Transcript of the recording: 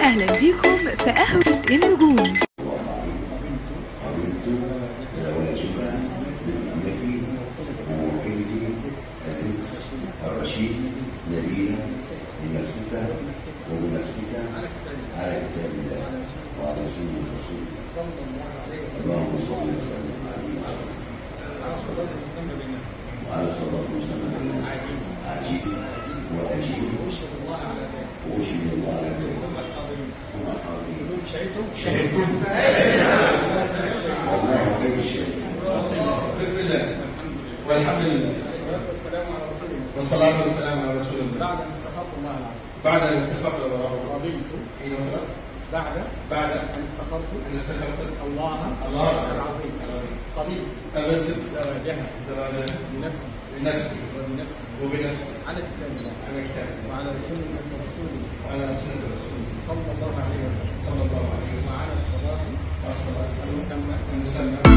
أهلا بيكم في قهوة النجوم الرشيد بنفسك وبنفسك على كتاب الله وعلى الرسول. اللهم صل وسلم. بسم الله والحمد لله والصلاة والسلام على رسول الله بعد ان استخرت الله العظيم بعد أن استغفر الله رضيت حين وفق بعد بعد ان استخرت أن استغفرت الله العظيم قبلت قبلت زواجها زواجا بنفسي بنفسي وبنفسي وبنفسي على كتاب الله على كتاب الله وعلى سنة رسوله وعلى سنة رسول الله صلى الله Understand